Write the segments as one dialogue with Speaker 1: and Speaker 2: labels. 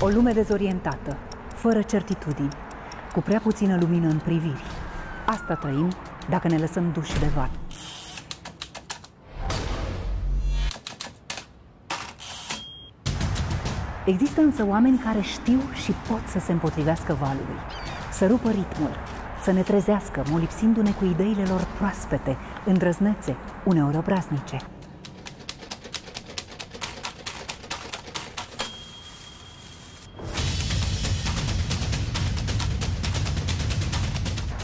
Speaker 1: O lume dezorientată, fără certitudini, cu prea puțină lumină în priviri. Asta trăim dacă ne lăsăm duși de val. Există însă oameni care știu și pot să se împotrivească valului, să rupă ritmul, să ne trezească, molipsindu-ne cu ideile lor proaspete, îndrăznețe, uneori obraznice.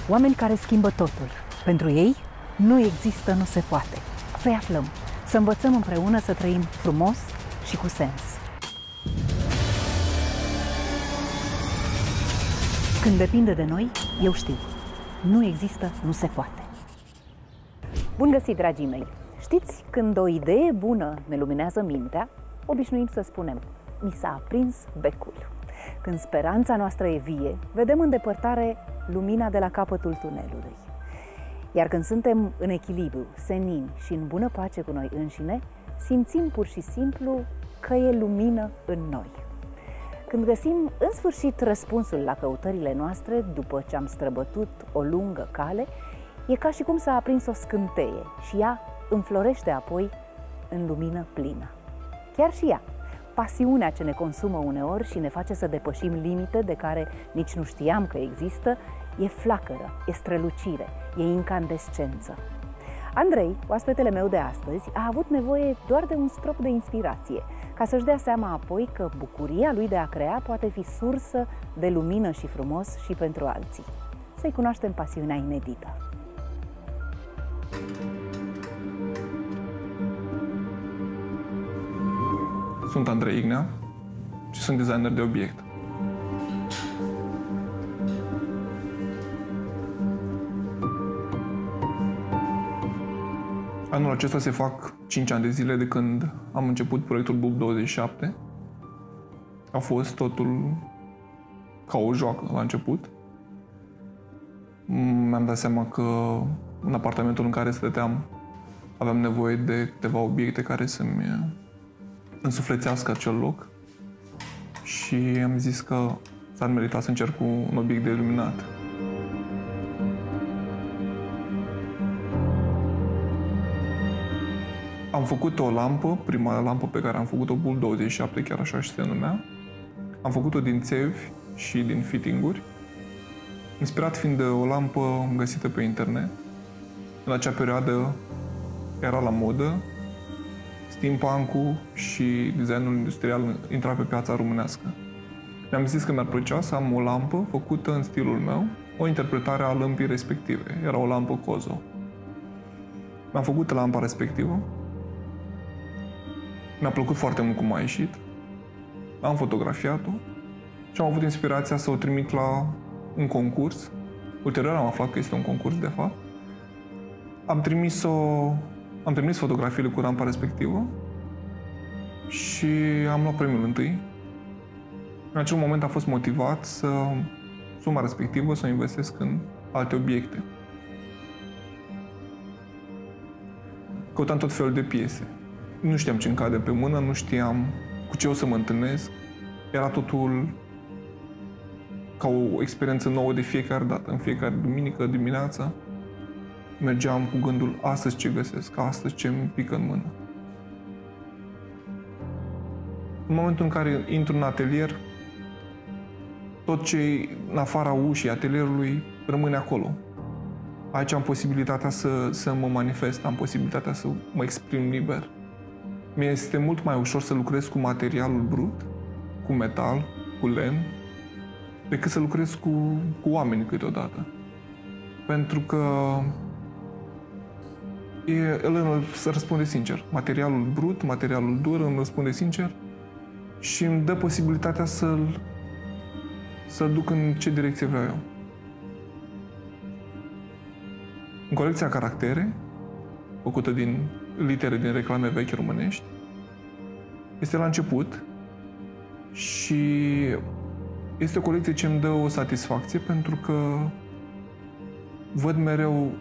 Speaker 1: Oameni care schimbă totul. Pentru ei, nu există, nu se poate. Să-i aflăm, să învățăm împreună să trăim frumos și cu sens. Când depinde de noi, eu știu. Nu există, nu se poate. Bun găsit, dragii mei! Știți, când o idee bună ne luminează mintea, obișnuim să spunem, mi s-a aprins becul. Când speranța noastră e vie, vedem în depărtare lumina de la capătul tunelului. Iar când suntem în echilibru, senin și în bună pace cu noi înșine, simțim pur și simplu că e lumină în noi. Când găsim în sfârșit răspunsul la căutările noastre, după ce am străbătut o lungă cale, e ca și cum s-a aprins o scânteie și ea înflorește apoi în lumină plină. Chiar și ea, pasiunea ce ne consumă uneori și ne face să depășim limite de care nici nu știam că există, e flacără, e strălucire, e incandescență. Andrei, oaspetele meu de astăzi, a avut nevoie doar de un strop de inspirație, ca să-și dea seama apoi că bucuria lui de a crea poate fi sursă de lumină și frumos și pentru alții. Să-i cunoaștem pasiunea inedită.
Speaker 2: Sunt Andrei Ignea și sunt designer de obiect. Anul acesta se fac 5 ani de zile de când am început proiectul BUB 27. A fost totul ca o joacă la început. Mi-am dat seama că în apartamentul în care stăteam aveam nevoie de câteva obiecte care să-mi însuflețească acel loc și am zis că s-ar merita să încerc cu un obiect de iluminat. Am făcut o lampă, prima lampă pe care am făcut-o, Bull 27, chiar așa și se numea. Am făcut-o din țevi și din fittinguri, inspirat fiind de o lampă găsită pe internet. În acea perioadă era la modă, steampunk și designul industrial intra pe piața românească. Mi-am zis că mi-ar plăcea să am o lampă făcută în stilul meu, o interpretare a lămpii respective. Era o lampă Cozo. Mi-am făcut lampa respectivă, mi-a plăcut foarte mult cum a ieșit. Am fotografiat-o și am avut inspirația să o trimit la un concurs. Ulterior am aflat că este un concurs, de fapt. Am trimis-o, am trimis fotografiile cu rampa respectivă și am luat premiul întâi. În acel moment am fost motivat să suma respectivă să o investesc în alte obiecte. Căutam tot felul de piese nu știam ce îmi cade pe mână, nu știam cu ce o să mă întâlnesc. Era totul ca o experiență nouă de fiecare dată, în fiecare duminică dimineața. Mergeam cu gândul, astăzi ce găsesc, astăzi ce îmi pică în mână. În momentul în care intru în atelier, tot ce e în afara ușii atelierului rămâne acolo. Aici am posibilitatea să, să mă manifest, am posibilitatea să mă exprim liber. Mi este mult mai ușor să lucrez cu materialul brut, cu metal, cu lemn, decât să lucrez cu, cu oameni câteodată. Pentru că e, el să răspunde sincer. Materialul brut, materialul dur îmi răspunde sincer și îmi dă posibilitatea să-l să duc în ce direcție vreau eu. În colecția Caractere, făcută din litere din reclame vechi românești. Este la început și este o colecție ce îmi dă o satisfacție pentru că văd mereu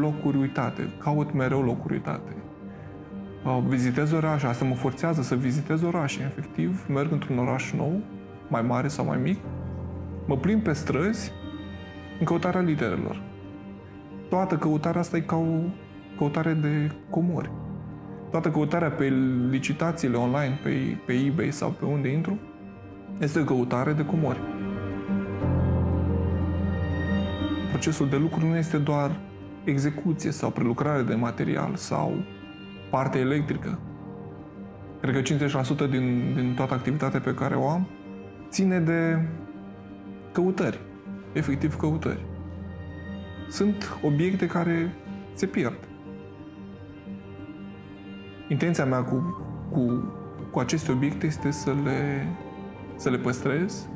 Speaker 2: locuri uitate, caut mereu locuri uitate. Vizitez orașe, asta mă forțează să vizitez orașe, efectiv. Merg într-un oraș nou mai mare sau mai mic, mă plimb pe străzi în căutarea literelor. Toată căutarea asta e ca o căutare de comori. Toată căutarea pe licitațiile online, pe, pe eBay sau pe unde intru, este o căutare de comori. Procesul de lucru nu este doar execuție sau prelucrare de material sau parte electrică. Cred că 50% din, din toată activitatea pe care o am ține de căutări, efectiv căutări. Sunt obiecte care se pierd. Intenția mea cu, cu, cu aceste obiecte este să le, să le păstrez,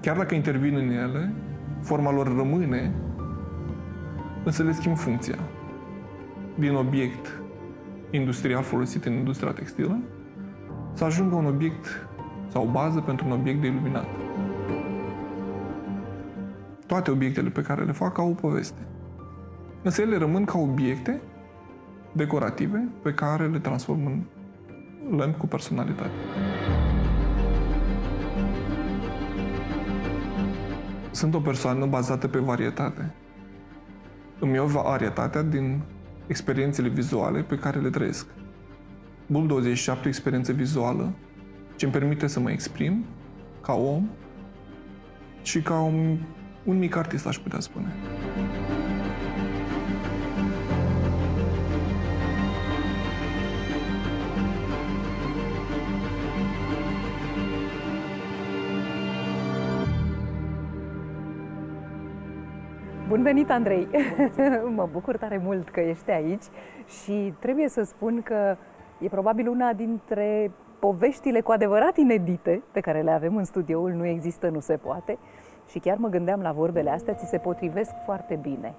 Speaker 2: chiar dacă intervin în ele, forma lor rămâne, însă le schimb funcția. Din obiect industrial folosit în industria textilă, să ajungă un obiect sau o bază pentru un obiect de iluminat. Toate obiectele pe care le fac au o poveste. Însă ele rămân ca obiecte decorative pe care le transform în lămpi cu personalitate. Sunt o persoană bazată pe varietate. Îmi iau varietatea din experiențele vizuale pe care le trăiesc. Bull 27 o experiență vizuală ce îmi permite să mă exprim ca om și ca un, un mic artist, aș putea spune.
Speaker 1: Bun venit, Andrei! mă bucur tare mult că ești aici și trebuie să spun că e probabil una dintre poveștile cu adevărat inedite pe care le avem în studioul Nu există, nu se poate și chiar mă gândeam la vorbele astea, ți se potrivesc foarte bine.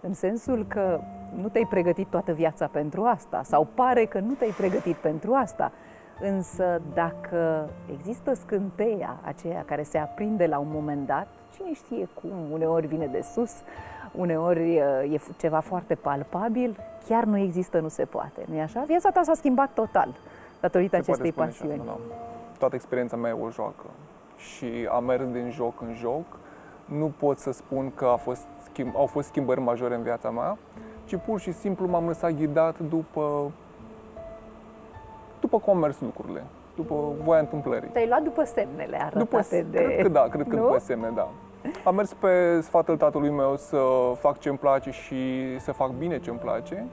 Speaker 1: În sensul că nu te-ai pregătit toată viața pentru asta sau pare că nu te-ai pregătit pentru asta, Însă dacă există scânteia aceea care se aprinde la un moment dat, cine știe cum, uneori vine de sus, uneori uh, e ceva foarte palpabil, chiar nu există, nu se poate, nu-i așa? Viața ta s-a schimbat total datorită se acestei pasiuni. Așa, da.
Speaker 2: Toată experiența mea e o joacă și am mers din joc în joc. Nu pot să spun că a fost schimb, au fost schimbări majore în viața mea, ci pur și simplu m-am lăsat ghidat după după cum au mers lucrurile, după voia întâmplării.
Speaker 1: Te-ai luat după semnele arătate
Speaker 2: după,
Speaker 1: de...
Speaker 2: Cred că da, cred că nu? după semne, da. Am mers pe sfatul tatălui meu să fac ce îmi place și să fac bine ce îmi place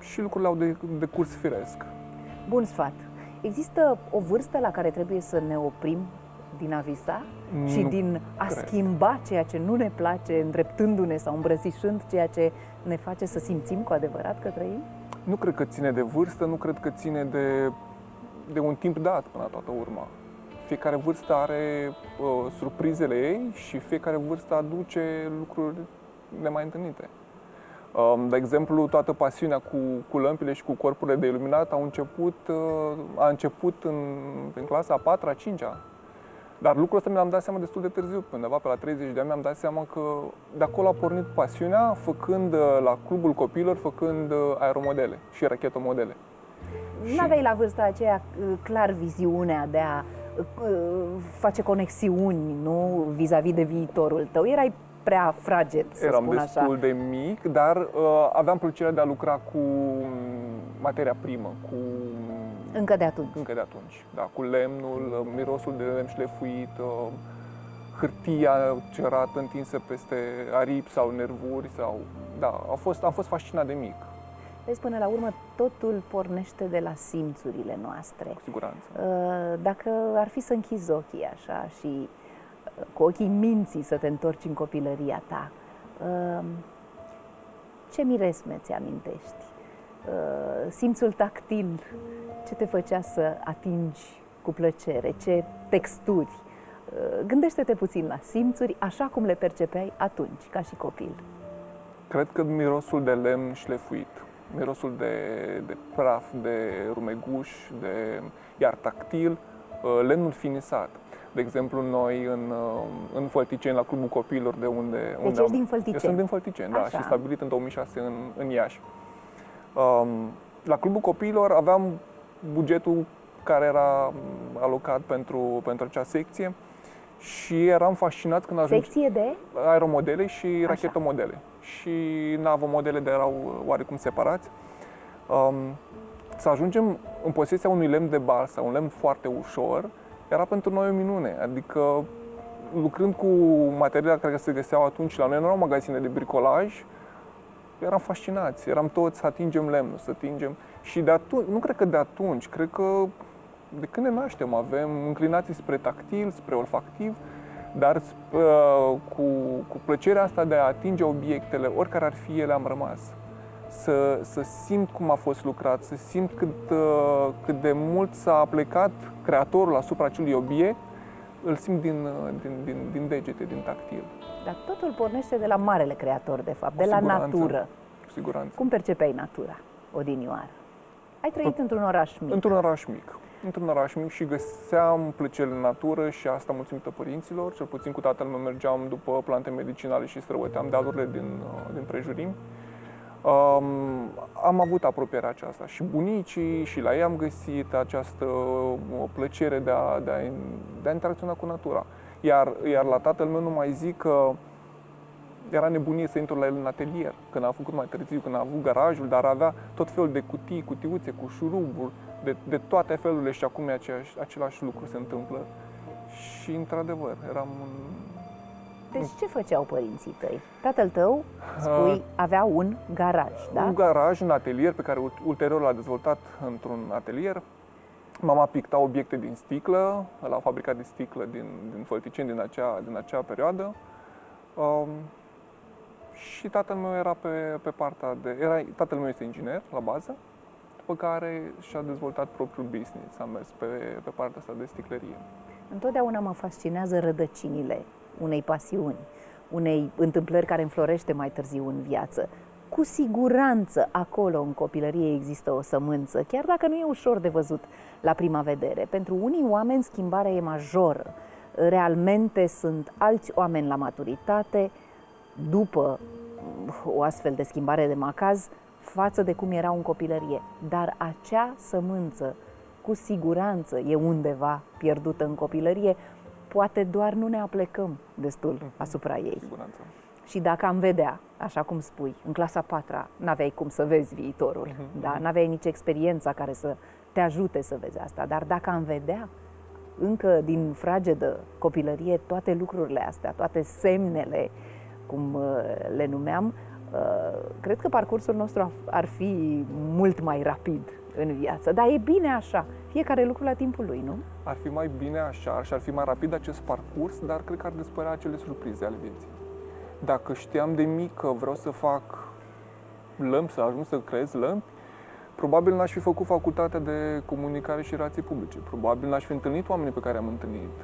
Speaker 2: și lucrurile au de, de curs firesc.
Speaker 1: Bun sfat. Există o vârstă la care trebuie să ne oprim din a visa nu și din a cred. schimba ceea ce nu ne place, îndreptându-ne sau îmbrățișând ceea ce ne face să simțim cu adevărat că trăim?
Speaker 2: Nu cred că ține de vârstă, nu cred că ține de, de un timp dat până la toată urma. Fiecare vârstă are uh, surprizele ei și fiecare vârstă aduce lucruri nemai întâlnite. Um, de exemplu, toată pasiunea cu, cu lămpile și cu corpurile de iluminat a început, uh, a început în, în clasa a 4 a 5 -a. Dar lucrul ăsta mi-am dat seama destul de târziu, undeva pe la 30 de ani mi-am dat seama că de acolo a pornit pasiunea, făcând uh, la clubul copiilor, făcând uh, aeromodele și rachetomodele.
Speaker 1: Nu aveai la vârsta aceea uh, clar viziunea de a face conexiuni, nu, vis-a-vis de viitorul tău. Erai prea fraged, să
Speaker 2: Eram
Speaker 1: spun
Speaker 2: destul
Speaker 1: așa.
Speaker 2: de mic, dar uh, aveam plăcerea de a lucra cu mm, materia primă, cu...
Speaker 1: Încă de atunci.
Speaker 2: Încă de atunci, da, cu lemnul, uh, mirosul de lemn șlefuit, uh, hârtia cerată întinsă peste aripi sau nervuri sau... Da, a fost, am fost fascinat de mic.
Speaker 1: Vezi, până la urmă, totul pornește de la simțurile noastre.
Speaker 2: Cu siguranță.
Speaker 1: Uh, dacă ar fi să închizi ochii așa și cu ochii minții să te întorci în copilăria ta. Ehm, ce miresme ți amintești? Ehm, simțul tactil, ce te făcea să atingi cu plăcere? Ce texturi? Ehm, gândește-te puțin la simțuri, așa cum le percepeai atunci, ca și copil.
Speaker 2: Cred că mirosul de lemn șlefuit, mirosul de, de praf, de rumeguș, de, iar tactil, lemnul finisat. De exemplu, noi în, uh, în Fălticeni, la Clubul Copiilor, de unde...
Speaker 1: Deci unde ești am, din Fălticeni. Eu
Speaker 2: sunt din Fălticeni, da, și stabilit în 2006 în, în Iași. Um, la Clubul Copiilor aveam bugetul care era alocat pentru, pentru acea secție și eram fascinat când ajung...
Speaker 1: Secție de?
Speaker 2: Aeromodele și rachetomodele. Și navomodele de erau oarecum separați. Um, să ajungem în posesia unui lemn de balsa, un lemn foarte ușor, era pentru noi o minune. Adică lucrând cu materiale care se găseau atunci la noi, nu erau magazine de bricolaj, eram fascinați, eram toți să atingem lemnul, să atingem. Și de atunci, nu cred că de atunci, cred că de când ne naștem avem înclinații spre tactil, spre olfactiv, dar uh, cu, cu plăcerea asta de a atinge obiectele, oricare ar fi ele, am rămas. Să, să simt cum a fost lucrat, să simt cât, uh, cât de mult s-a plecat creatorul asupra acelui obiect, îl simt din, uh, din, din, din degete, din tactil.
Speaker 1: Dar totul pornește de la marele creator, de fapt, de la natură.
Speaker 2: Cu siguranță.
Speaker 1: Cum percepeai natura, odinioară? Ai trăit într-un oraș mic.
Speaker 2: Într-un oraș mic. Într-un oraș mic și găseam plăcere în natură și asta mulțumită părinților. Cel puțin cu tatăl meu mergeam după plante medicinale și străbăteam dealurile din, uh, din prejurimi. Um, am avut apropierea aceasta și bunicii și la ei am găsit această uh, plăcere de a, de a, de a interacționa cu natura. Iar, iar la tatăl meu nu mai zic că era nebunie să intru la el în atelier, când a făcut mai târziu, când a avut garajul, dar avea tot felul de cutii, cutiuțe cu șuruburi, de, de toate felurile și acum e aceeași, același lucru se întâmplă. Și, într-adevăr, eram un...
Speaker 1: Deci ce făceau părinții tăi? Tatăl tău, spui, avea un garaj, da?
Speaker 2: Un garaj, un atelier pe care ulterior l-a dezvoltat într-un atelier. Mama picta obiecte din sticlă, la fabrica de sticlă din, din Fălticeni din acea, din acea perioadă. Um, și tatăl meu era pe, pe partea de... Era, tatăl meu este inginer la bază, după care și-a dezvoltat propriul business, a mers pe, pe partea asta de sticlărie.
Speaker 1: Întotdeauna mă fascinează rădăcinile unei pasiuni, unei întâmplări care înflorește mai târziu în viață. Cu siguranță acolo în copilărie există o sămânță, chiar dacă nu e ușor de văzut la prima vedere. Pentru unii oameni schimbarea e majoră. Realmente sunt alți oameni la maturitate, după o astfel de schimbare de macaz, față de cum erau în copilărie. Dar acea sămânță, cu siguranță, e undeva pierdută în copilărie, poate doar nu ne aplecăm destul mhm. asupra ei.
Speaker 2: Siguranță.
Speaker 1: Și dacă am vedea, așa cum spui, în clasa patra, n-aveai cum să vezi viitorul, uh-huh. da? n-aveai nici experiența care să te ajute să vezi asta, dar dacă am vedea încă din fragedă copilărie toate lucrurile astea, toate semnele, cum uh, le numeam, Uh, cred că parcursul nostru ar fi mult mai rapid în viață. Dar e bine așa. Fiecare lucru la timpul lui, nu?
Speaker 2: Ar fi mai bine așa și ar fi mai rapid acest parcurs, dar cred că ar dispărea acele surprize ale vieții. Dacă știam de mic că vreau să fac lămpi, să ajung să creez lămpi, probabil n-aș fi făcut facultatea de comunicare și relații publice. Probabil n-aș fi întâlnit oamenii pe care am întâlnit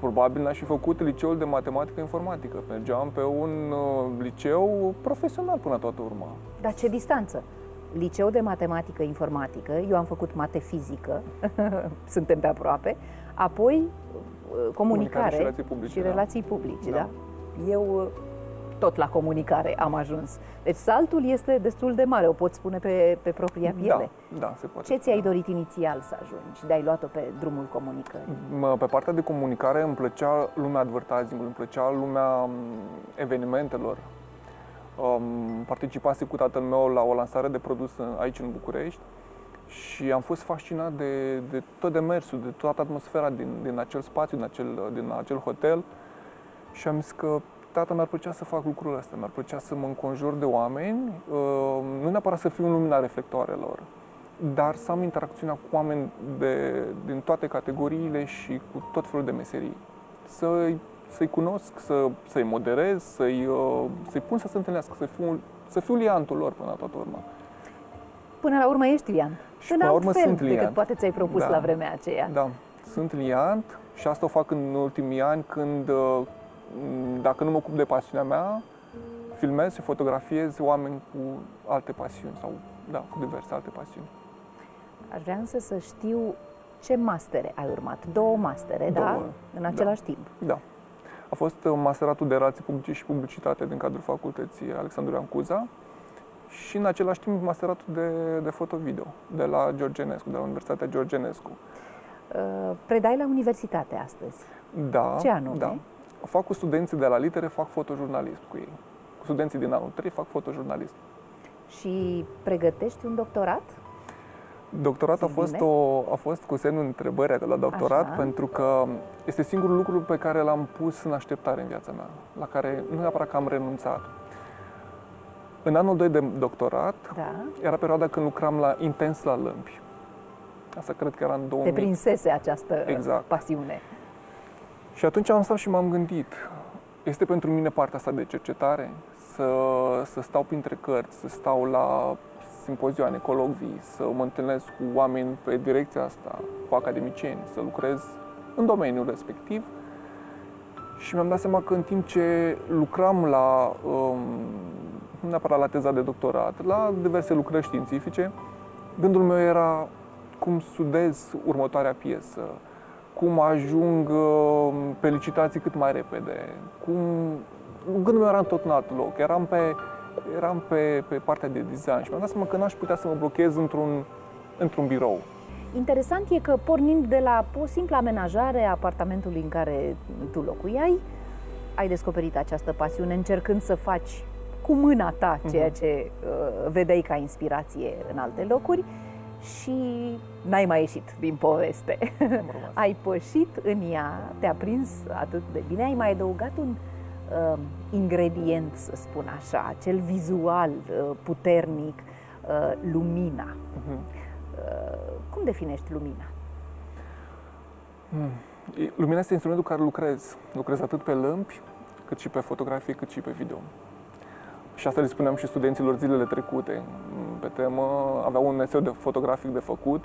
Speaker 2: probabil n-aș fi făcut liceul de matematică informatică. Mergeam pe un uh, liceu profesional până toată urma.
Speaker 1: Dar ce distanță? Liceu de matematică informatică, eu am făcut mate fizică, suntem pe aproape, apoi uh, comunicare, comunicare și relații publice. Și relații publice da. da? Eu uh, tot la comunicare am ajuns. Deci saltul este destul de mare, o pot spune pe, pe propria da, piele.
Speaker 2: Da, da, se poate.
Speaker 1: Ce ți-ai dorit inițial să ajungi? De ai luat-o pe drumul comunicării?
Speaker 2: Pe partea de comunicare îmi plăcea lumea advertising îmi plăcea lumea evenimentelor. Um, participase cu tatăl meu la o lansare de produs aici în București și am fost fascinat de, de tot demersul, de toată atmosfera din, din acel spațiu, din acel, din acel hotel și am zis că tata mi-ar plăcea să fac lucrul ăsta, mi-ar plăcea să mă înconjur de oameni, uh, nu neapărat să fiu în lumina reflectoarelor, dar să am interacțiunea cu oameni de, din toate categoriile și cu tot felul de meserii. Să-i, să-i cunosc, să, să-i moderez, să-i, uh, să-i pun să se întâlnească, să fiu, să fiu liantul lor până la toată urma.
Speaker 1: Până la urmă ești liant. Și până la urmă sunt liant. decât poate ți-ai propus da. la vremea aceea.
Speaker 2: Da, sunt liant și asta o fac în ultimii ani când uh, Mm, dacă nu mă ocup de pasiunea mea, filmez și fotografiez oameni cu alte pasiuni sau, da, cu diverse alte pasiuni.
Speaker 1: Aș vrea însă să știu ce mastere ai urmat. Două mastere, da? Două, da? În același
Speaker 2: da.
Speaker 1: timp.
Speaker 2: Da. A fost uh, masteratul de relații publice și publicitate din cadrul facultății Alexandru Ancuza și în același timp masteratul de, de foto-video de la Georgenescu, de la Universitatea Georgenescu.
Speaker 1: Uh, predai la universitate astăzi.
Speaker 2: Da.
Speaker 1: Ce anume?
Speaker 2: Da. Fac cu studenții de la litere, fac fotojurnalism cu ei. Cu studenții din anul 3 fac fotojurnalism.
Speaker 1: Și pregătești un doctorat?
Speaker 2: Doctorat a fost, o, a fost cu semnul întrebării la doctorat Așa. pentru că este singurul lucru pe care l-am pus în așteptare în viața mea, la care nu neapărat că am renunțat. În anul 2 de doctorat da. era perioada când lucram la intens la lămpi. Asta cred că era în 2000.
Speaker 1: Te prinsese această exact. pasiune.
Speaker 2: Și atunci am stat și m-am gândit, este pentru mine partea asta de cercetare? Să, să stau printre cărți, să stau la simpozioane, colocvii, să mă întâlnesc cu oameni pe direcția asta, cu academicieni, să lucrez în domeniul respectiv. Și mi-am dat seama că în timp ce lucram la, um, nu neapărat la teza de doctorat, la diverse lucrări științifice, gândul meu era cum sudez următoarea piesă, cum ajung um, pe licitații cât mai repede, cum... Gândul meu era în tot în alt loc. Eram pe eram pe, pe partea de design și mi-am dat seama că n-aș putea să mă blochez într-un, într-un birou.
Speaker 1: Interesant e că pornind de la o simplă amenajare a apartamentului în care tu locuiai, ai descoperit această pasiune încercând să faci cu mâna ta ceea mhm. ce uh, vedeai ca inspirație în alte locuri și n-ai mai ieșit din poveste. ai pășit în ea, te-a prins atât de bine, ai mai adăugat un uh, ingredient, să spun așa, acel vizual uh, puternic, uh, lumina. Uh-huh. Uh, cum definești lumina?
Speaker 2: Hmm. Lumina este instrumentul cu care lucrez. Lucrez atât pe lămpi, cât și pe fotografie, cât și pe video. Și asta le spuneam și studenților zilele trecute. Pe temă, aveau un eseu de fotografic de făcut,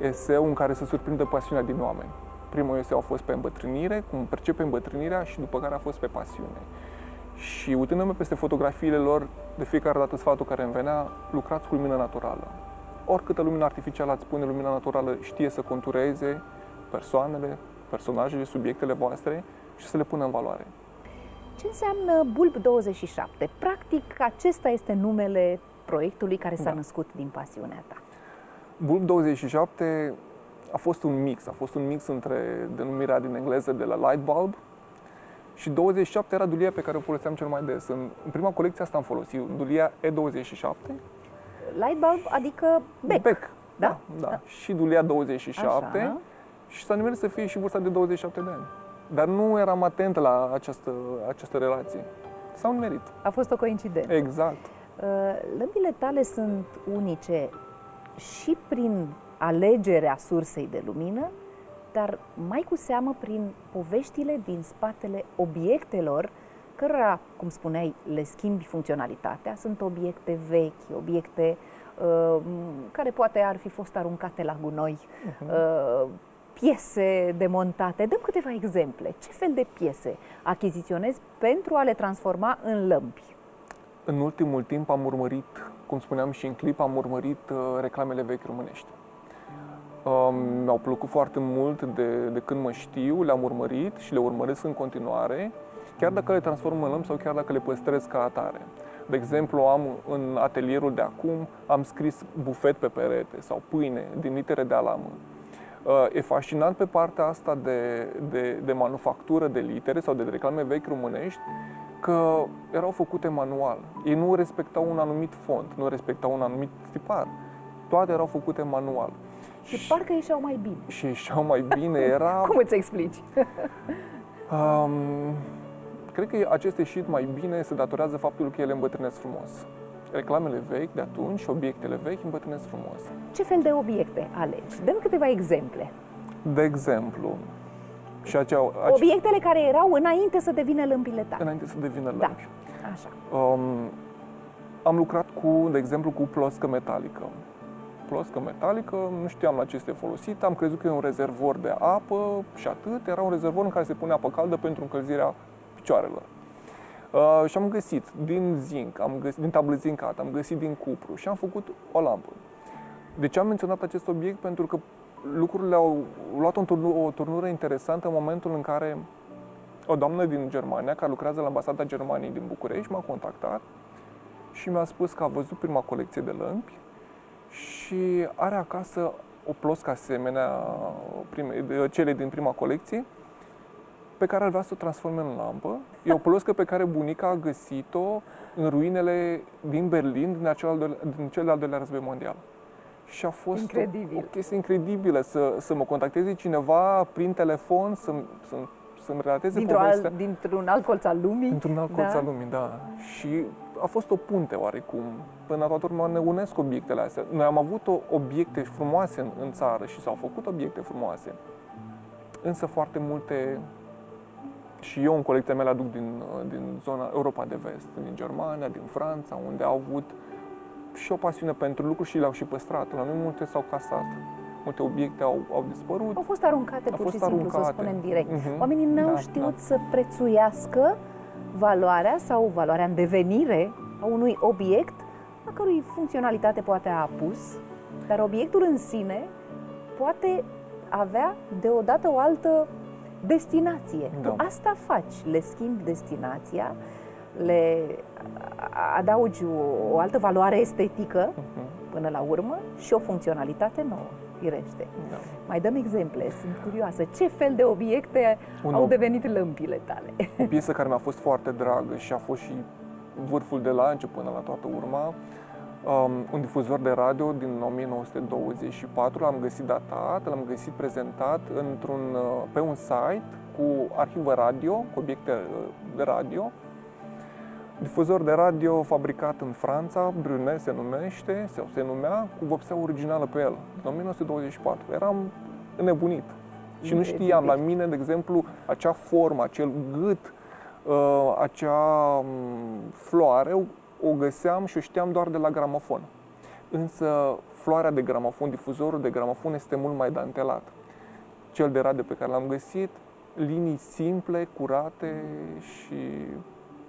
Speaker 2: eseu în care se surprinde pasiunea din oameni. Primul eseu a fost pe îmbătrânire, cum percepe îmbătrânirea și după care a fost pe pasiune. Și uitându-mă peste fotografiile lor, de fiecare dată sfatul care îmi venea, lucrați cu lumină naturală. Oricâtă lumină artificială ați pune, lumina naturală știe să contureze persoanele, personajele, subiectele voastre și să le pună în valoare.
Speaker 1: Ce înseamnă Bulb 27? Practic, acesta este numele proiectului care s-a da. născut din pasiunea ta.
Speaker 2: Bulb 27 a fost un mix, a fost un mix între denumirea din engleză de la light bulb și 27 era dulia pe care o foloseam cel mai des. În, în prima colecție asta am folosit, dulia E27.
Speaker 1: Light bulb adică bec. Bec,
Speaker 2: da? Da, da. da. Și dulia 27 Așa. și s-a nimerit să fie și vârsta de 27 de ani. Dar nu eram atent la această, această relație. S-au nimerit.
Speaker 1: A fost o coincidență.
Speaker 2: Exact.
Speaker 1: Uh, lămpile tale sunt unice și prin alegerea sursei de lumină, dar mai cu seamă prin poveștile din spatele obiectelor cărora, cum spuneai, le schimbi funcționalitatea. Sunt obiecte vechi, obiecte uh, care poate ar fi fost aruncate la gunoi, uh-huh. uh, piese demontate. Dăm câteva exemple. Ce fel de piese achiziționezi pentru a le transforma în lămpi?
Speaker 2: În ultimul timp am urmărit, cum spuneam și în clip, am urmărit uh, reclamele vechi românești. Um, mi-au plăcut foarte mult de, de când mă știu, le-am urmărit și le urmăresc în continuare, chiar dacă le transform în lămpi sau chiar dacă le păstrez ca atare. De exemplu, am în atelierul de acum, am scris bufet pe perete sau pâine din litere de alamă. Uh, e fascinant pe partea asta de, de, de manufactură de litere sau de reclame vechi românești că erau făcute manual. Ei nu respectau un anumit font, nu respectau un anumit tipar. Toate erau făcute manual.
Speaker 1: Și parcă ieșeau mai bine.
Speaker 2: Și ieșeau mai bine, era...
Speaker 1: Cum îți explici? um,
Speaker 2: cred că acest ieșit mai bine se datorează faptului că ele îmbătrânesc frumos. Reclamele vechi de atunci și obiectele vechi îmbătrânesc frumos.
Speaker 1: Ce fel de obiecte alegi? Dăm câteva exemple.
Speaker 2: De exemplu,
Speaker 1: și acea, acea... Obiectele care erau înainte să devină lămpile tale.
Speaker 2: Înainte să devină
Speaker 1: da.
Speaker 2: lămpi.
Speaker 1: Da, așa.
Speaker 2: Um, am lucrat cu, de exemplu, cu ploscă metalică ploscă metalică, nu știam la ce este folosit, am crezut că e un rezervor de apă și atât, era un rezervor în care se pune apă caldă pentru încălzirea picioarelor. Uh, și am găsit din zinc, am găsit din tablă zincat, am găsit din cupru și am făcut o lampă. De ce am menționat acest obiect? Pentru că lucrurile au luat o, turnură, o turnură interesantă în momentul în care o doamnă din Germania, care lucrează la ambasada Germaniei din București, m-a contactat și mi-a spus că a văzut prima colecție de lămpi și are acasă o ploscă asemenea prime, cele din prima colecție pe care ar vrea să o transforme în lampă. E o ploscă pe care bunica a găsit-o în ruinele din Berlin din, acel din cel de-al doilea război mondial. Și a fost
Speaker 1: Incredibil.
Speaker 2: o, o chestie incredibilă să, să mă contacteze cineva prin telefon, să, să, să-mi relateze
Speaker 1: Dintr-o
Speaker 2: povestea.
Speaker 1: Al, dintr-un alt colț al lumii.
Speaker 2: Dintr-un alt colț al lumii, da. Și a fost o punte oarecum. Până la toată urmă ne unesc obiectele astea. Noi am avut o, obiecte frumoase în, în țară și s-au făcut obiecte frumoase. Însă foarte multe și eu în colecția mea le aduc din, din zona Europa de Vest, din Germania, din Franța, unde au avut și o pasiune pentru lucruri și le-au și păstrat. La noi multe s-au casat. Multe obiecte au, au dispărut.
Speaker 1: Au fost aruncate,
Speaker 2: au
Speaker 1: pur
Speaker 2: fost
Speaker 1: și simplu,
Speaker 2: aruncate.
Speaker 1: să spunem direct.
Speaker 2: Mhm.
Speaker 1: Oamenii n-au
Speaker 2: Da,
Speaker 1: știut
Speaker 2: da.
Speaker 1: să prețuiască valoarea sau valoarea în devenire a unui obiect a cărui funcționalitate poate a apus, dar obiectul în sine poate avea deodată o altă destinație.
Speaker 2: Da.
Speaker 1: Tu asta faci, le schimbi destinația, le adaugi o, o altă valoare estetică
Speaker 2: Mhm.
Speaker 1: până la urmă și o funcționalitate nouă, firește.
Speaker 2: Da.
Speaker 1: Mai dăm exemple, sunt curioasă. Ce fel de obiecte
Speaker 2: Un
Speaker 1: au
Speaker 2: ob-
Speaker 1: devenit lămpile tale?
Speaker 2: O piesă care mi-a fost foarte dragă și a fost și vârful de lance până la toată urma. Um, un difuzor de radio din 1924, l-am găsit datat, l-am găsit prezentat într-un, uh, pe un site cu arhivă radio, cu obiecte uh, de radio. Difuzor de radio fabricat în Franța, Brunet se numește, sau se numea, cu vopsea originală pe el, din 1924. Eram înnebunit. Și nu
Speaker 1: Incredibil.
Speaker 2: știam, la mine, de exemplu, acea formă, acel gât, uh, acea mm, floare, o- o găseam și o știam doar de la gramofon. Însă floarea de gramofon, difuzorul de gramofon este mult mai dantelat. Cel de radio pe care l-am găsit, linii simple, curate și,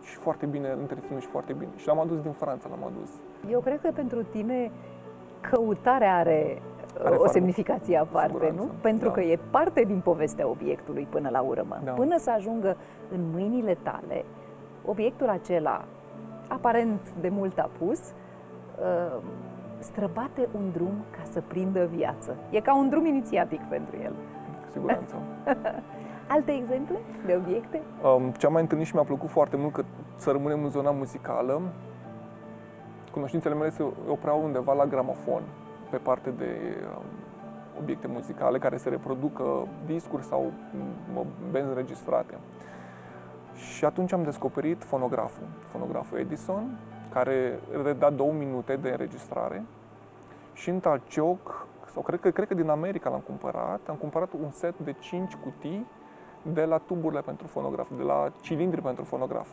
Speaker 2: și foarte bine întreținut și foarte bine. Și l-am adus din Franța, l-am adus.
Speaker 1: Eu cred că pentru tine căutarea are,
Speaker 2: Are
Speaker 1: o
Speaker 2: foarte-
Speaker 1: semnificație aparte,
Speaker 2: siguranță,
Speaker 1: nu? Pentru
Speaker 2: da.
Speaker 1: că e parte din povestea obiectului până la urmă.
Speaker 2: Da.
Speaker 1: Până să ajungă în mâinile tale, obiectul acela, aparent de mult apus, uh, străbate un drum ca să prindă viață. E ca un drum inițiatic pentru el.
Speaker 2: Cu siguranță.
Speaker 1: Alte exemple de obiecte?
Speaker 2: Um, ce am mai întâlnit și mi-a plăcut foarte mult că să rămânem în zona muzicală, cunoștințele mele se opreau undeva la gramofon, pe parte de um, obiecte muzicale care se reproducă discuri sau m, benzi înregistrate. Și atunci am descoperit fonograful, fonograful Edison, care reda două minute de înregistrare și în Talcioc, sau cred că, cred că din America l-am cumpărat, am cumpărat un set de 5 cutii de la tuburile pentru fonograf, de la cilindri pentru fonograf.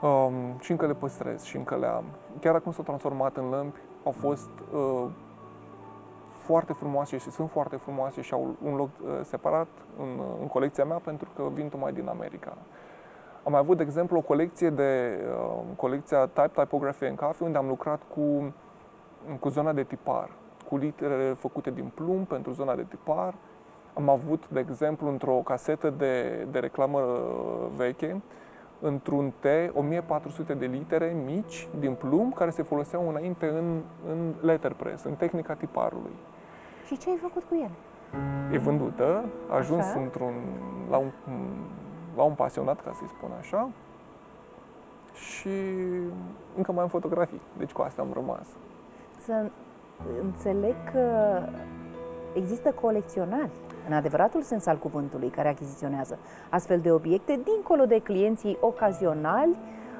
Speaker 2: Um, și încă le păstrez și încă le am. Chiar acum s-au transformat în lămpi, au fost uh, foarte frumoase și sunt foarte frumoase și au un loc uh, separat în, uh, în colecția mea pentru că vin tocmai din America. Am mai avut, de exemplu, o colecție de uh, colecția Type Typography and Coffee, unde am lucrat cu, cu zona de tipar, cu litere făcute din plumb pentru zona de tipar. Am avut, de exemplu, într-o casetă de, de reclamă uh, veche, într-un T, 1400 de litere mici din plumb care se foloseau înainte în, în letterpress, în tehnica tiparului.
Speaker 1: Și ce ai făcut cu el?
Speaker 2: E vândută, a ajuns
Speaker 1: Așa.
Speaker 2: într-un, la, un, la un pasionat, ca să-i spun așa, și încă mai am fotografii, deci cu asta am rămas.
Speaker 1: Să înțeleg că există colecționari, în adevăratul sens al cuvântului, care achiziționează astfel de obiecte, dincolo de clienții ocazionali,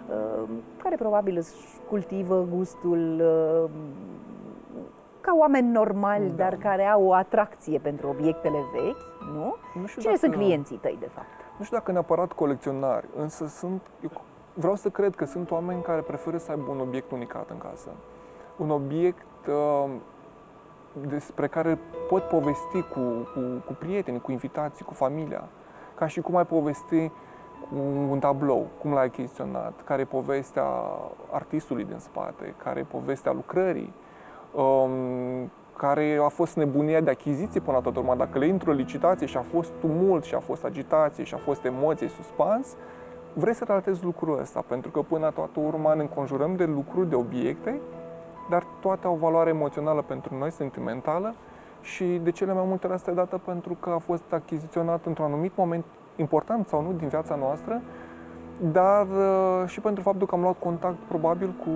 Speaker 1: uh, care probabil își cultivă gustul uh, ca oameni normali,
Speaker 2: Da.
Speaker 1: dar care au o atracție pentru obiectele vechi, nu?
Speaker 2: Nu știu
Speaker 1: Cine
Speaker 2: dacă-
Speaker 1: sunt clienții tăi, de fapt?
Speaker 2: Nu știu dacă neapărat colecționari, însă sunt, eu vreau să cred că sunt oameni care preferă să aibă un obiect unicat în casă. Un obiect uh, despre care pot povesti cu, cu, cu prieteni, cu invitații, cu familia. Ca și cum ai povesti cu un tablou, cum l-ai achiziționat, care e povestea artistului din spate, care e povestea lucrării, um, care a fost nebunia de achiziție până la toată urma. Dacă le într-o licitație și a fost tumult și a fost agitație și a fost emoție, suspans, vrei să relatezi lucrul ăsta, pentru că până toată urma ne înconjurăm de lucruri, de obiecte, dar toate au valoare emoțională pentru noi, sentimentală, și de cele mai multe ori asta e dată pentru că a fost achiziționat într-un anumit moment important sau nu din viața noastră, dar uh, și pentru faptul că am luat contact probabil cu,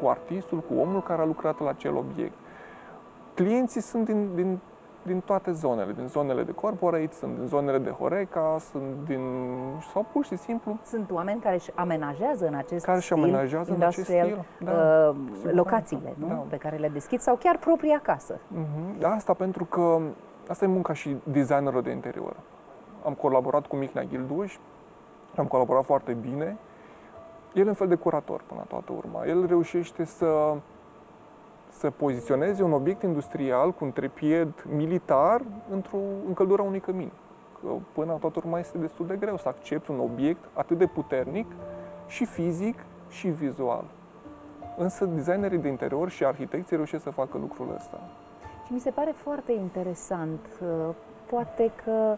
Speaker 2: cu artistul, cu omul care a lucrat la acel obiect. Clienții sunt din, din din toate zonele, din zonele de corporate, sunt din zonele de Horeca, sunt din... sau pur și simplu...
Speaker 1: Sunt oameni care își amenajează în acest
Speaker 2: care
Speaker 1: stil,
Speaker 2: amenajează în acest stil,
Speaker 1: da, uh, locațiile nu? Da. pe care le deschid sau chiar propria casă.
Speaker 2: Uh-huh. Asta pentru că asta e munca și designerul de interior. Am colaborat cu Micnea Gilduș, am colaborat foarte bine. El e un fel de curator până la toată urma. El reușește să să poziționeze un obiect industrial cu un trepied militar într-o încăldură unui cămin. Că până toată urma este destul de greu să accepti un obiect atât de puternic și fizic și vizual. Însă designerii de interior și arhitecții reușesc să facă lucrul ăsta.
Speaker 1: Și mi se pare foarte interesant. Uh, poate că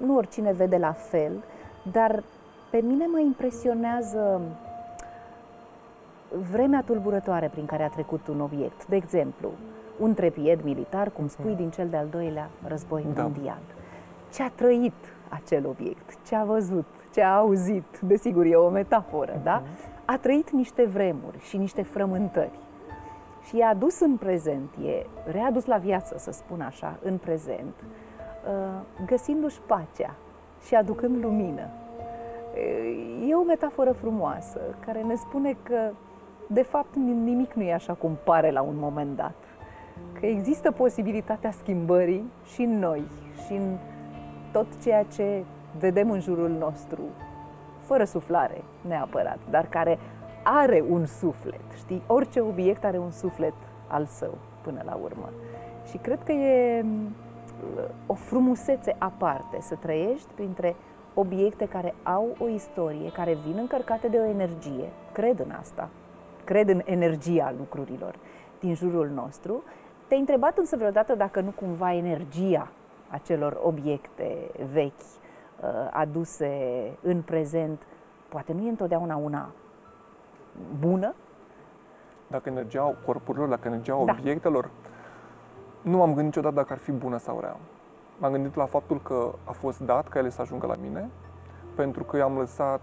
Speaker 1: nu oricine vede la fel, dar pe mine mă impresionează vremea tulburătoare prin care a trecut un obiect. De exemplu, un trepied militar, cum spui, din cel de-al doilea război da. mondial. Ce a trăit acel obiect, ce a văzut, ce a auzit, desigur e o metaforă, uh-huh. da? Mhm. A trăit niște vremuri și niște frământări. Și i-a adus în prezent, e readus la viață, să spun așa, în prezent, uh, găsindu-și pacea și aducând lumină. E o metaforă frumoasă care ne spune că de fapt nimic nu e așa cum pare la un moment dat. Că există posibilitatea schimbării și în noi, și în tot ceea ce vedem în jurul nostru, fără suflare neapărat, dar care are un suflet, știi? Orice obiect are un suflet al său până la urmă. Și cred că e o frumusețe aparte să trăiești printre obiecte care au o istorie, care vin încărcate de o energie, cred în asta, cred în energia lucrurilor din jurul nostru. Te-ai întrebat însă vreodată dacă nu cumva energia acelor obiecte vechi uh, aduse în prezent poate nu e întotdeauna una bună?
Speaker 2: Dacă energia corpurilor, dacă energia da. obiectelor, nu m-am gândit niciodată dacă ar fi bună sau rea. M-am gândit la faptul că a fost dat ca ele să ajungă la mine, pentru că eu am lăsat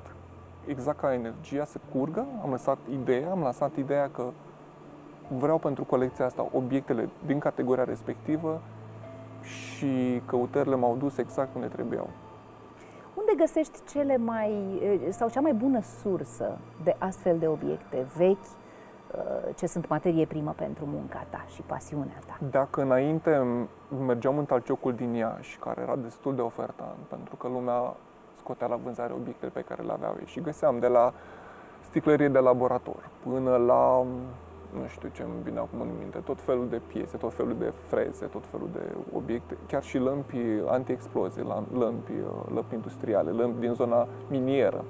Speaker 2: exact ca energia să curgă, am lăsat ideea, am lăsat ideea că vreau pentru colecția asta obiectele din categoria respectivă și căutările m-au dus exact unde trebuiau.
Speaker 1: Unde găsești cele mai, sau cea mai bună sursă de astfel de obiecte vechi, ce sunt materie primă pentru munca ta și pasiunea ta?
Speaker 2: Dacă înainte mergeam în talciocul din Iași, care era destul de ofertant, pentru că lumea scotea la vânzare obiectele pe care le aveau ei și găseam de la sticlărie de laborator până la nu știu ce îmi vine acum în minte, tot felul de piese, tot felul de freze, tot felul de obiecte, chiar și lămpi anti-explozie, lămpi, uh, lămpi industriale, lămpi din zona minieră.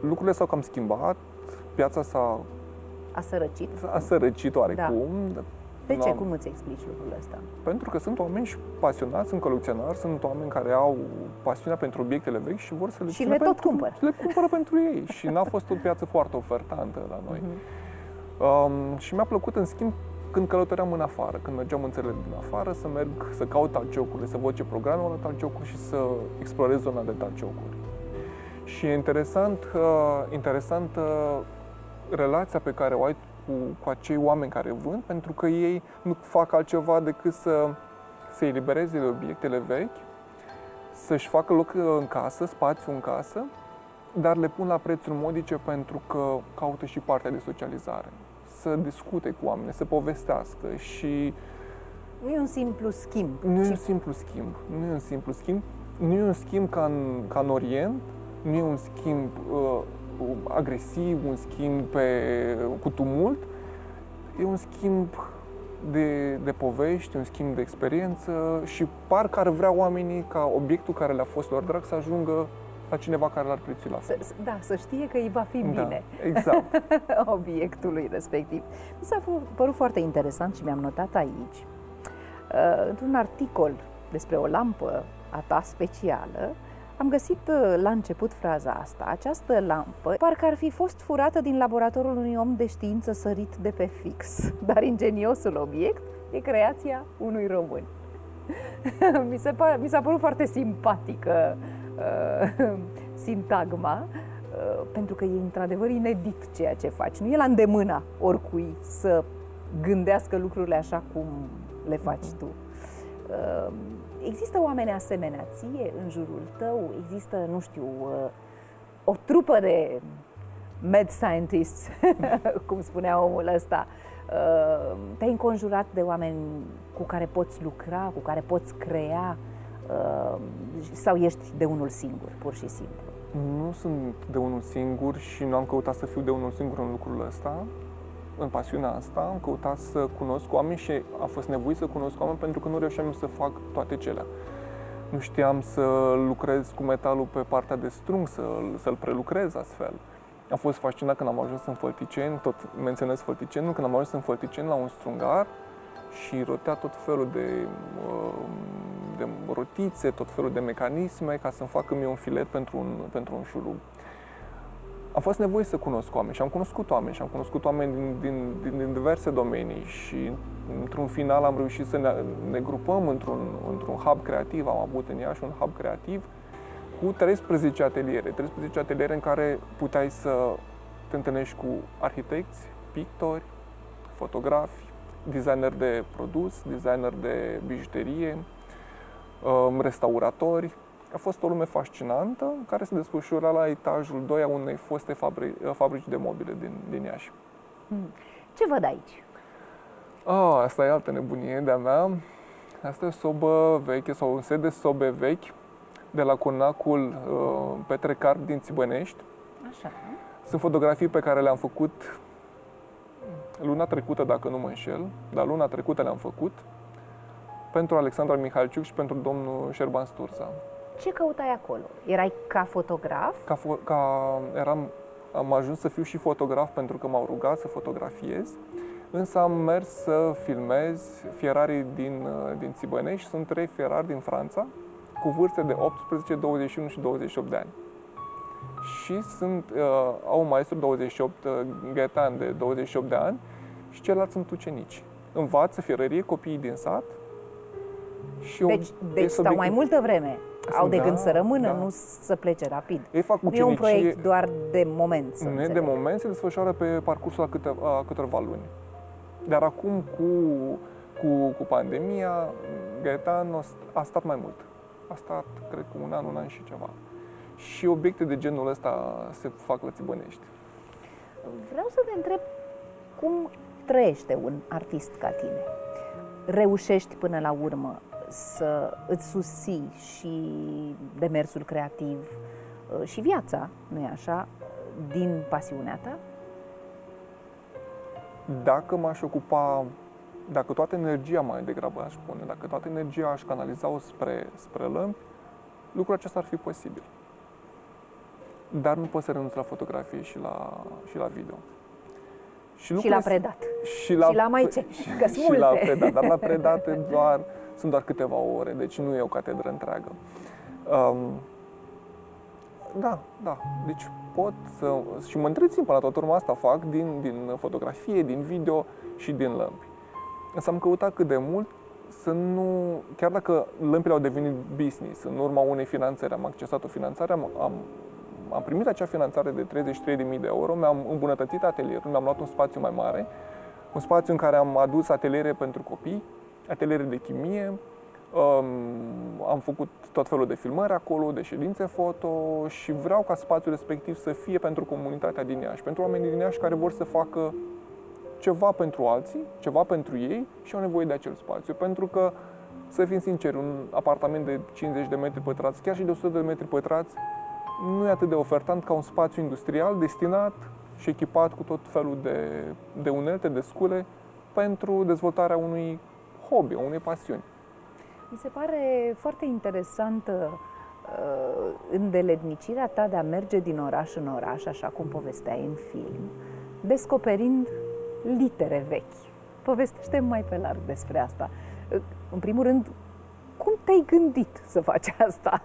Speaker 2: Lucrurile s-au cam schimbat, piața s-a...
Speaker 1: A sărăcit?
Speaker 2: A sărăcit oarecum, da.
Speaker 1: De ce? Cum îți explici lucrul ăsta?
Speaker 2: Pentru că sunt oameni și pasionați, sunt colecționari, sunt oameni care au pasiunea pentru obiectele vechi și vor să le
Speaker 1: Și le tot pentru, cumpără.
Speaker 2: Le cumpără pentru ei și n-a fost o piață foarte ofertantă la noi. Uh-huh. Um, și mi-a plăcut, în schimb, când călătoream în afară, când mergeam în țările din afară, să merg, să caut talciocurile, să văd ce programe au la talciocuri și să explorez zona de talciocuri. Și e interesant, uh, interesant uh, relația pe care o ai cu, cu acei oameni care vând, pentru că ei nu fac altceva decât să se elibereze de obiectele vechi, să-și facă loc în casă, spațiu în casă, dar le pun la prețuri modice pentru că caută și partea de socializare. Să discute cu oameni, să povestească și...
Speaker 1: Nu e un simplu schimb.
Speaker 2: Nu e un simplu schimb. Nu e un simplu schimb. Nu e un schimb ca în, ca în Orient, nu e un schimb uh, agresiv, un schimb pe, cu tumult, e un schimb de, de povești, un schimb de experiență și parcă ar vrea oamenii ca obiectul care le-a fost lor drag să ajungă la cineva care l-ar prețui la fel.
Speaker 1: Da, să știe că îi va fi da, bine.
Speaker 2: Exact.
Speaker 1: obiectului respectiv. Mi s-a părut foarte interesant și mi-am notat aici, uh, într-un articol despre o lampă a ta specială, Am găsit uh, la început fraza asta. Această lampă parcă ar fi fost furată din laboratorul unui om de știință sărit de pe fix. Dar ingeniosul obiect e creația unui român. mi, se pare, mi s-a părut foarte simpatică uh, sintagma, uh, pentru că e într-adevăr inedit ceea ce faci. Nu e la îndemâna oricui să gândească lucrurile așa cum le faci tu. Uh, există oameni asemenea ție în jurul tău? Există, nu știu, uh, o trupă de mad scientists, cum spunea omul ăsta, uh, te-ai înconjurat de oameni cu care poți lucra, cu care poți crea uh, sau ești de unul singur, pur și simplu?
Speaker 2: Nu sunt de unul singur și nu am căutat să fiu de unul singur în lucrul ăsta. În pasiunea asta am căutat să cunosc oameni și a fost nevoie să cunosc oameni pentru că nu reușeam să fac toate cele. Nu știam să lucrez cu metalul pe partea de strung, să, să-l prelucrez astfel. Am fost fascinat când am ajuns în Fălticeni, tot menționez Fălticeni, când am ajuns în Fălticeni la un strungar și rotea tot felul de, uh, de rotițe, tot felul de mecanisme ca să-mi facă mie un filet pentru un, pentru un șurub. Am fost nevoie să cunosc oameni și am cunoscut oameni și am cunoscut oameni din, din, din, din diverse domenii și într-un final am reușit să ne, ne grupăm într-un, într-un hub creativ, am avut în Iași un hub creativ cu 13 ateliere, 13 ateliere în care puteai să te întâlnești cu arhitecți, pictori, fotografi, designer de produs, designer de bijuterie, um, restauratori. A fost o lume fascinantă care se desfășura la etajul 2 a unei foste fabri- fabrici de mobile din, din Iași.
Speaker 1: Hmm. Ce văd aici?
Speaker 2: Oh, asta e altă nebunie de-a mea. Asta e o sobă veche sau un set de sobe vechi de la conacul uh, Petre Carp din Țibănești.
Speaker 1: Așa.
Speaker 2: Sunt fotografii pe care le-am făcut luna trecută, dacă nu mă înșel, dar luna trecută le-am făcut pentru Alexandra Mihalciuc și pentru domnul Șerban Sturza.
Speaker 1: Ce căutai acolo? Erai ca fotograf?
Speaker 2: Ca, fo- ca eram, am ajuns să fiu și fotograf pentru că m-au rugat să fotografiez, însă am mers să filmez fierarii din, din Țibănești. Sunt trei fierari din Franța, cu vârste de 18, 21 și 28 de ani. Și sunt, uh, au un maestru 28, uh, Gaetan de 28 de ani și ceilalți sunt ucenici. Învață fierărie copiii din sat.
Speaker 1: Și deci, deci stau mai multă vreme. Au de da, gând să rămână, da. nu să plece rapid.
Speaker 2: Ei fac
Speaker 1: nu e un proiect doar de moment, să
Speaker 2: Nu e de moment, se desfășoară pe parcursul a, câte, a câteva luni. Dar acum, cu, cu, cu pandemia, Gaetan a stat mai mult. A stat, cred că un an, un an și ceva. Și obiecte de genul ăsta se fac la Țibănești.
Speaker 1: Vreau să te întreb cum trăiește un artist ca tine? Reușești până la urmă să îți susții și demersul creativ uh, și viața, nu e așa, din pasiunea ta?
Speaker 2: Dacă m-aș ocupa, dacă toată energia mai degrabă aș pune, dacă toată energia aș canaliza-o spre, spre lămpi, lucrul acesta ar fi posibil. Dar nu pot să renunț la fotografie și la, și la video.
Speaker 1: Și, și la predat.
Speaker 2: Și la,
Speaker 1: și la mai ce,
Speaker 2: și, că și la predat, dar la predate doar, sunt doar câteva ore, deci nu e o catedră întreagă. Um, da, da, deci pot să, și mă întrețin până la toată urmă asta fac din, din fotografie, din video și din lămpi. Însă am căutat cât de mult să nu, chiar dacă lămpile au devenit business, în urma unei finanțări, am accesat o finanțare, am, am am primit acea finanțare de 33.000 de euro, mi-am îmbunătățit atelierul, mi-am luat un spațiu mai mare, un spațiu în care am adus ateliere pentru copii, ateliere de chimie, um, am făcut tot felul de filmări acolo, de ședințe foto și vreau ca spațiul respectiv să fie pentru comunitatea din Iași, pentru oamenii din Iași care vor să facă ceva pentru alții, ceva pentru ei și au nevoie de acel spațiu. Pentru că, să fim sinceri, un apartament de 50 de metri pătrați, chiar și de 100 de metri pătrați, nu e atât de ofertant ca un spațiu industrial destinat și echipat cu tot felul de, de unelte, de scule pentru dezvoltarea unui hobby, unei pasiuni.
Speaker 1: Mi se pare foarte interesantă uh, îndeletnicirea ta de a merge din oraș în oraș, așa cum povesteai în film, descoperind litere vechi. Povestește mai pe larg despre asta. Uh, în primul rând, Cum te-ai gândit să faci asta?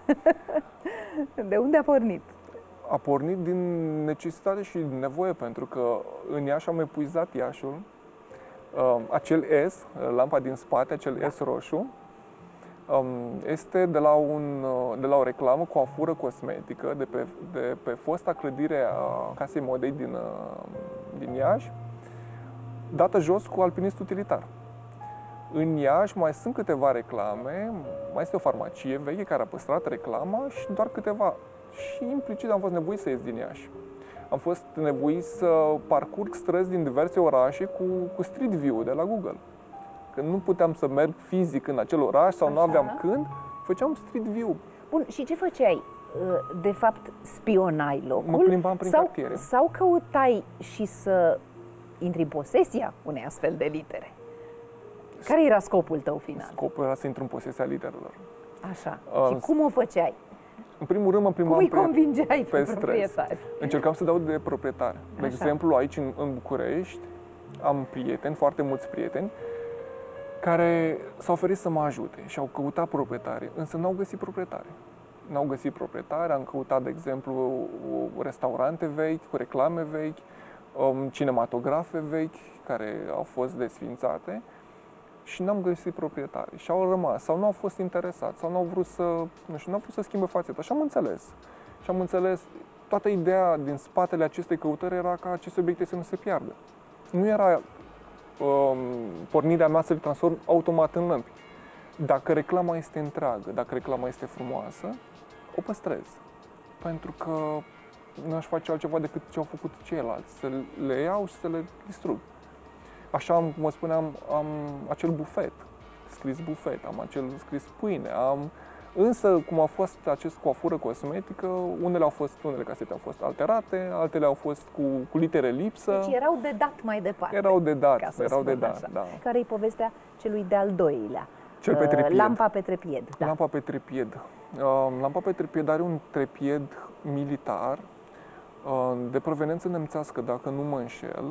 Speaker 1: De unde a pornit?
Speaker 2: A pornit din necesitate și nevoie, pentru că în Iași am epuizat Iașul. Uh, acel S, lampa din spate, acel da. S roșu, um, este de la, un, uh, de la o reclamă cu o fură cosmetică de pe, de pe fosta clădire a Casei Modei din, uh, din Iași, dată jos cu alpinist utilitar. În Iași mai sunt câteva reclame, mai este o farmacie veche care a păstrat reclama și doar câteva. Și implicit am fost nevoit să ies din Iași. Am fost nevoit să parcurg străzi din diverse orașe cu, cu Street View de la Google. Când nu puteam să merg fizic în acel oraș sau Așa. nu aveam când, făceam Street View.
Speaker 1: Bun, și ce făceai? De fapt, spionai locul?
Speaker 2: Mă plimbam prin
Speaker 1: sau,
Speaker 2: cartiere.
Speaker 1: Sau căutai și să intri în posesia unei astfel de litere? Care era scopul tău final?
Speaker 2: Scopul era să intru în posesia literelor.
Speaker 1: Așa. Uh, și cum o făceai?
Speaker 2: În primul rând mă plimbam
Speaker 1: Cum îi convingeai pe, pe proprietari?
Speaker 2: Încercam să dau de proprietari. De Așa. exemplu, aici în, în București am prieteni, foarte mulți prieteni, care s-au oferit să mă ajute și au căutat proprietari, însă n-au găsit proprietari. N-au găsit proprietari, am căutat, de exemplu, restaurante vechi, cu reclame vechi, um, cinematografe vechi care au fost desfințate și n-am găsit proprietari și au rămas sau nu au fost interesați sau nu au vrut să, nu știu, nu au vrut să schimbe fațeta și am înțeles. Și am înțeles, toată ideea din spatele acestei căutări era ca aceste obiecte să nu se piardă. Nu era um, pornirea mea să le transform automat în lămpi. Dacă reclama este întreagă, dacă reclama este frumoasă, o păstrez. Pentru că nu aș face altceva decât ce au făcut ceilalți, să le iau și să le distrug. Așa, cum vă spuneam, am acel bufet, scris bufet, am acel scris pâine, am Însă, cum a fost acest coafură cosmetică, unele au fost, unele casete au fost alterate, altele au fost cu, cu litere lipsă.
Speaker 1: Deci erau de dat mai departe.
Speaker 2: Erau de dat, erau de dat, așa. da.
Speaker 1: Care e povestea celui de-al doilea?
Speaker 2: Cel pe uh, trepied.
Speaker 1: Lampa pe trepied.
Speaker 2: Da. Lampa pe trepied. Uh, lampa pe trepied are un trepied militar uh, de proveniență nemțească, dacă nu mă înșel,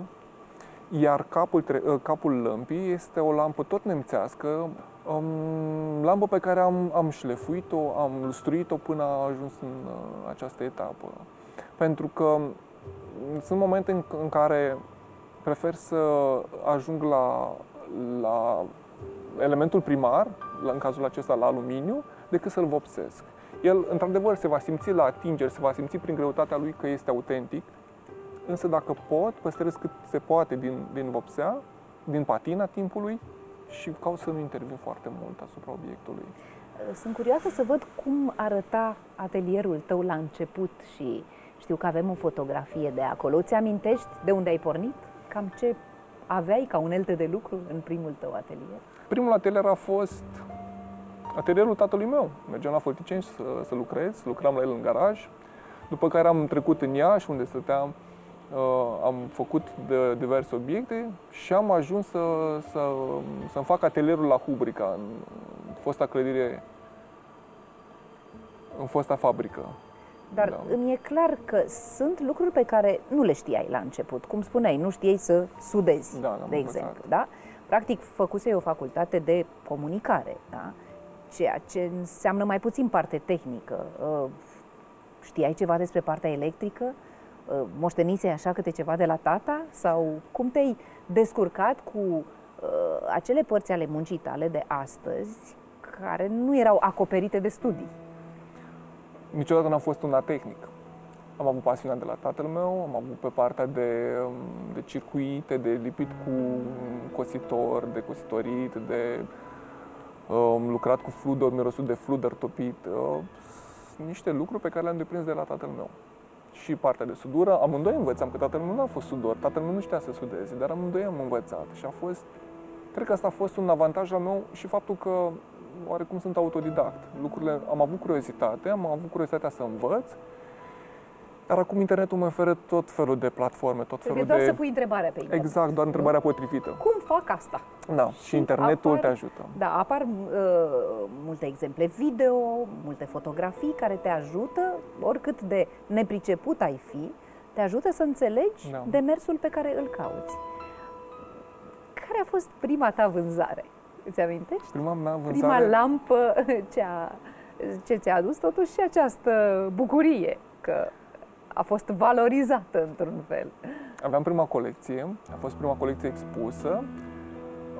Speaker 2: iar capul, ă, capul lămpii este o lampă tot nemțească, um, lampă pe care am, am șlefuit-o, am lustruit-o până a ajuns în uh, această etapă. Pentru că sunt momente în, în care prefer să ajung la, la elementul primar, la, în cazul acesta la aluminiu, decât să-l vopsesc. El, într-adevăr, se va simți la atingeri, se va simți prin greutatea lui că este autentic, însă dacă pot, păstrez cât se poate din, din vopsea, din patina timpului și caut să nu intervin foarte mult asupra obiectului.
Speaker 1: Sunt curioasă să văd cum arăta atelierul tău la început și știu că avem o fotografie de acolo. Ți amintești de unde ai pornit? Cam ce aveai ca unelte de lucru în primul tău atelier?
Speaker 2: Primul atelier a fost atelierul tatălui meu. Mergeam la Fălticeni să, să lucrez, lucram la el în garaj, după care am trecut în Iași, unde stăteam uh, am făcut de diverse obiecte și am ajuns să, să, să-mi fac atelierul la Hubrica, în fosta clădire, în fosta fabrică.
Speaker 1: Dar da. îmi e clar că sunt lucruri pe care nu le știai la început. Cum spuneai, nu știai să sudezi,
Speaker 2: da,
Speaker 1: de exemplu. Da? Practic, făcusei o facultate de comunicare, da? ceea ce înseamnă mai puțin parte tehnică. Uh, știai ceva despre partea electrică? Uh, moștenise așa câte ceva de la tata? Sau cum te-ai descurcat cu uh, acele părți ale muncii tale de astăzi care nu erau acoperite de studii?
Speaker 2: Niciodată n-am fost un tehnic. Am avut pasiunea de la tatăl meu, am avut pe partea de, um, de circuite, de lipit cu cositor, de cositorit, de um, lucrat cu fludor, mirosul de fludăr topit. Uh, niște lucruri pe care le-am deprins de la tatăl meu și partea de sudură. Amândoi învățam, că tatăl meu nu a fost sudor, tatăl meu nu știa să sudeze, dar amândoi am învățat și a fost, cred că asta a fost un avantaj al meu și faptul că oarecum sunt autodidact. Lucrurile, am avut curiozitate, am avut curiozitatea să învăț dar acum internetul mă oferă tot felul de platforme, tot felul
Speaker 1: doar
Speaker 2: de...
Speaker 1: să pui întrebarea pe internet.
Speaker 2: Exact, doar întrebarea potrivită.
Speaker 1: Cum fac asta?
Speaker 2: Da, și, și internetul apar, te ajută.
Speaker 1: Da, apar uh, multe exemple video, multe fotografii care te ajută, oricât de nepriceput ai fi, te ajută să înțelegi da. demersul pe care îl cauți. Care a fost prima ta vânzare Îți amintești?
Speaker 2: Prima mea vânzare...
Speaker 1: Prima lampă ce, a, ce ți-a adus totuși și această bucurie că a fost valorizată într-un fel.
Speaker 2: Aveam prima colecție, a fost prima colecție expusă,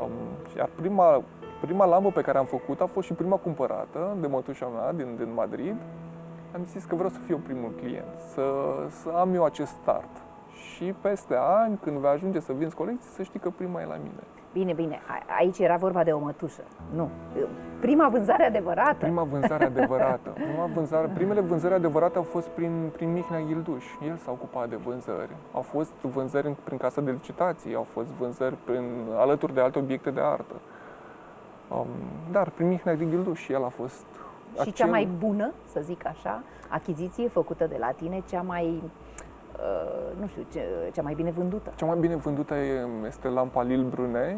Speaker 2: um, iar prima, prima lampă pe care am făcut a fost și prima cumpărată de mătușa mea din, din Madrid. Am zis că vreau să fiu primul client, să, să am eu acest start. Și peste ani, când vei ajunge să vinzi colecții, să știi că prima e la mine.
Speaker 1: Bine, bine, aici era vorba de o mătușă. Nu. Prima vânzare adevărată.
Speaker 2: Prima vânzare adevărată. Prima vânzare, primele vânzări adevărate au fost prin, prin Mihnea Gilduș. El s-a ocupat de vânzări. Au fost vânzări prin casa de licitații, au fost vânzări prin, alături de alte obiecte de artă. Um, dar prin Mihnea din Gilduș el a fost
Speaker 1: și acel... cea mai bună, să zic așa, achiziție făcută de la tine, cea mai Uh, nu știu, ce, cea mai bine vândută?
Speaker 2: Cea mai bine vândută este lampa Lil Brunet,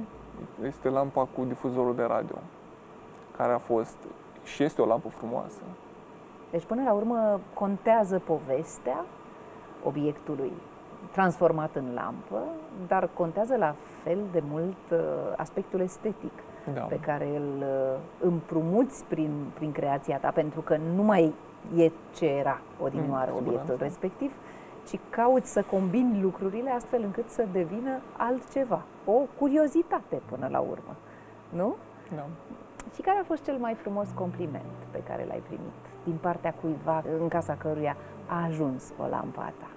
Speaker 2: este lampa cu difuzorul de radio, care a fost și este o lampă frumoasă.
Speaker 1: Deci, până la urmă, contează povestea obiectului transformat în lampă, dar contează la fel de mult uh, aspectul estetic da. pe care îl uh, împrumuți prin, prin creația ta, pentru că nu mai e ce era odinioară mm, obiectul respectiv, ci cauți să combini lucrurile astfel încât să devină altceva. O curiozitate până la urmă. Nu?
Speaker 2: Da.
Speaker 1: Și care a fost cel mai frumos compliment pe care l-ai primit din partea cuiva în casa căruia a ajuns o lampă ta?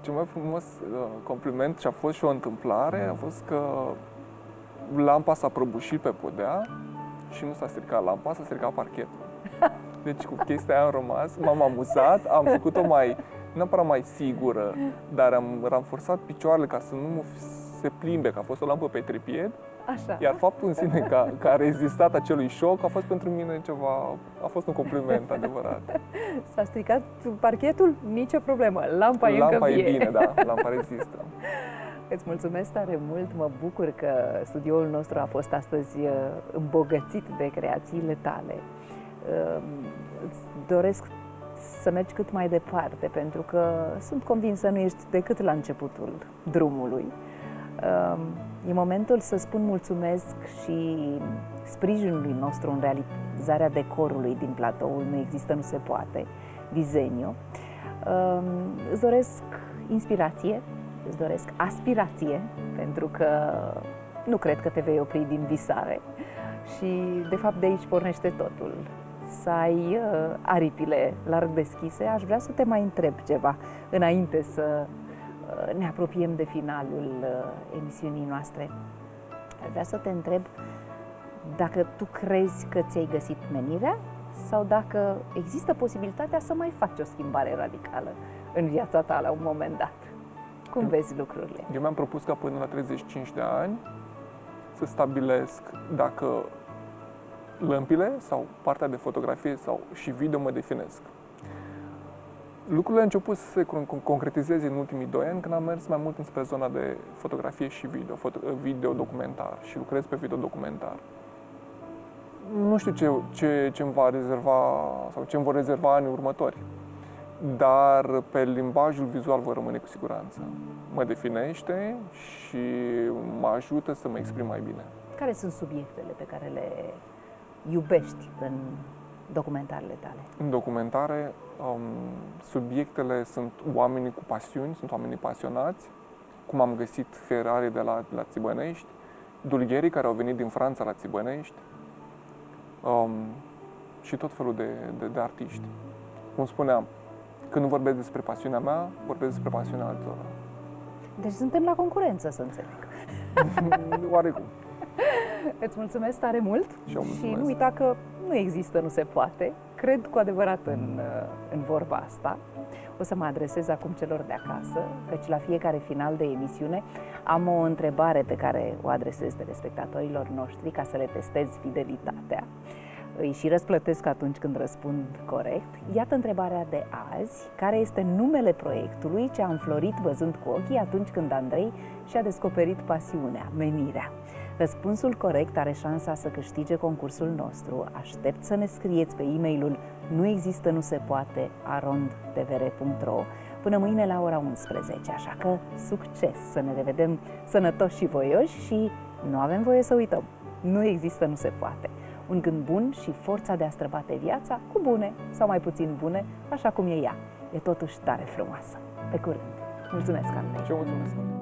Speaker 2: Cel mai frumos uh, compliment și a fost și o întâmplare a fost că lampa s-a prăbușit pe podea și nu s-a stricat lampa, s-a stricat parchetul. Deci cu chestia aia am rămas, m-am amuzat, am făcut-o mai, nu neapărat mai sigură, dar am ramforsat picioarele ca să nu mă se plimbe, că a fost o lampă pe tripied.
Speaker 1: Așa.
Speaker 2: Iar faptul în sine că, că a rezistat acelui șoc a fost pentru mine ceva, a fost un compliment adevărat.
Speaker 1: S-a stricat parchetul? Nicio problemă, lampa, lampa
Speaker 2: e încă
Speaker 1: vie.
Speaker 2: e bine, da, lampa rezistă.
Speaker 1: Îți mulțumesc tare mult, mă bucur că studioul nostru a fost astăzi uh, îmbogățit de creațiile tale. Ehm, îți doresc să mergi cât mai departe, pentru că sunt convinsă nu ești decât la începutul drumului. Ehm, e momentul să spun mulțumesc și sprijinului nostru în realizarea decorului din platoul Nu există, nu se poate, Dizenio. Ehm, îți doresc inspirație, îți doresc aspirație, pentru că nu cred că te vei opri din visare și, de fapt, de aici pornește totul să ai uh, aripile larg deschise, aș vrea să te mai întreb ceva înainte să uh, ne apropiem de finalul uh, emisiunii noastre. Aș vrea să te întreb dacă tu crezi că ți-ai găsit menirea sau dacă există posibilitatea să mai faci o schimbare radicală în viața ta la un moment dat. Cum vezi lucrurile?
Speaker 2: Eu mi-am propus ca până la 35 de ani să stabilesc dacă lămpile sau partea de fotografie sau și video mă definesc. Lucrurile au început să se concretizeze în ultimii doi ani când am mers mai mult înspre zona de fotografie și video, foto- video documentar și lucrez pe video documentar. Nu știu ce, ce, ce îmi va rezerva sau ce îmi vor rezerva anii următori, dar pe limbajul vizual vor rămâne cu siguranță. Mă definește și mă ajută să mă exprim mai bine.
Speaker 1: Care sunt subiectele pe care le iubești în documentarele tale?
Speaker 2: În documentare, um, subiectele sunt oamenii cu pasiuni, sunt oamenii pasionați, cum am găsit Ferrari de la, de la Țibănești, dulgherii care au venit din Franța la Țibănești um, și tot felul de, de, de artiști. Cum spuneam, când nu vorbesc despre pasiunea mea, vorbesc despre pasiunea altora.
Speaker 1: Deci suntem la concurență, să înțeleg.
Speaker 2: Oarecum.
Speaker 1: Îți mulțumesc tare mult
Speaker 2: și, și
Speaker 1: nu uita că nu există, nu se poate. Cred cu adevărat în, uh, în vorba asta. O să mă adresez acum celor de acasă, căci la fiecare final de emisiune am o întrebare pe care o adresez telespectatorilor noștri ca să le testez fidelitatea. Îi și răsplătesc atunci când răspund corect. Iată întrebarea de azi. Care este numele proiectului ce a înflorit văzând cu ochii atunci când Andrei și-a descoperit pasiunea, menirea? Răspunsul corect are șansa să câștige concursul nostru. Aștept să ne scrieți pe e-mailul nu există, nu se poate, arondtvr.ro până mâine la ora 11, așa că succes, să ne revedem sănătoși și voioși și Nu avem voie să uităm. Nu există, nu se poate. Un gând bun și forța de a străbate viața cu bune sau mai puțin bune, așa cum e ea. E totuși tare frumoasă. Pe curând! Mulțumesc, Andrei!
Speaker 2: Ce mulțumesc!